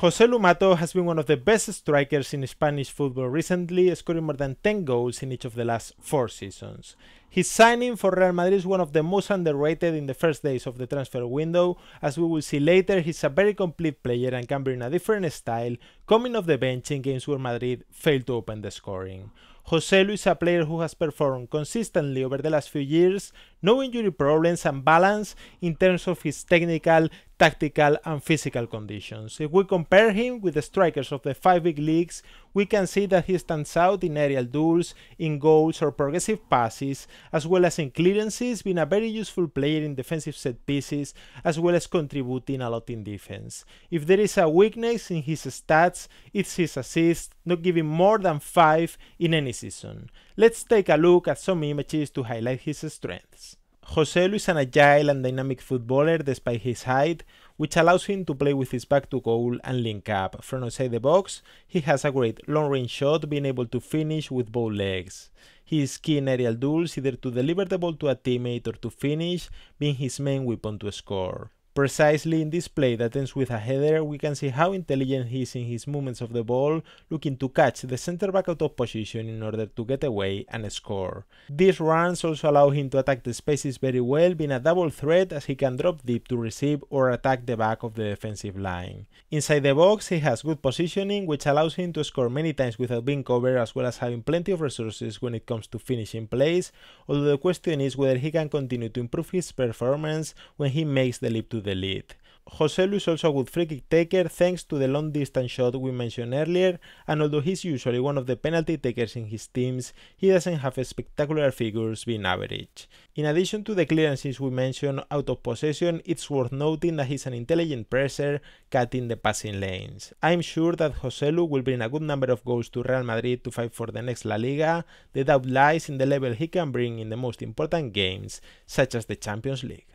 Joselu Mato has been one of the best strikers in Spanish football recently, scoring more than 10 goals in each of the last four seasons. His signing for Real Madrid is one of the most underrated in the first days of the transfer window. As we will see later, he's a very complete player and can bring a different style, coming off the bench in games where Madrid failed to open the scoring. Jose Joselu is a player who has performed consistently over the last few years, no injury problems and balance in terms of his technical, tactical and physical conditions. If we compare him with the strikers of the five big leagues, we can see that he stands out in aerial duels, in goals or progressive passes, as well as in clearances, being a very useful player in defensive set pieces, as well as contributing a lot in defense. If there is a weakness in his stats, it's his assists, not giving more than 5 in any season. Let's take a look at some images to highlight his strengths. Joselu is an agile and dynamic footballer despite his height, which allows him to play with his back to goal and link up. From outside the box, he has a great long range shot, being able to finish with both legs. He is key in aerial duels, either to deliver the ball to a teammate or to finish, being his main weapon to score. Precisely in this play that ends with a header, we can see how intelligent he is in his movements of the ball, looking to catch the center back out of position in order to get away and score. These runs also allow him to attack the spaces very well, being a double threat as he can drop deep to receive or attack the back of the defensive line. Inside the box, he has good positioning, which allows him to score many times without being covered, as well as having plenty of resources when it comes to finishing plays, although the question is whether he can continue to improve his performance when he makes the leap to the lead. Joselu is also a good free kick taker thanks to the long distance shot we mentioned earlier, and although he's usually one of the penalty takers in his teams, he doesn't have spectacular figures being average. In addition to the clearances we mentioned out of possession, it's worth noting that he's an intelligent presser, cutting the passing lanes. I'm sure that Joselu will bring a good number of goals to Real Madrid to fight for the next La Liga, the doubt lies in the level he can bring in the most important games, such as the Champions League.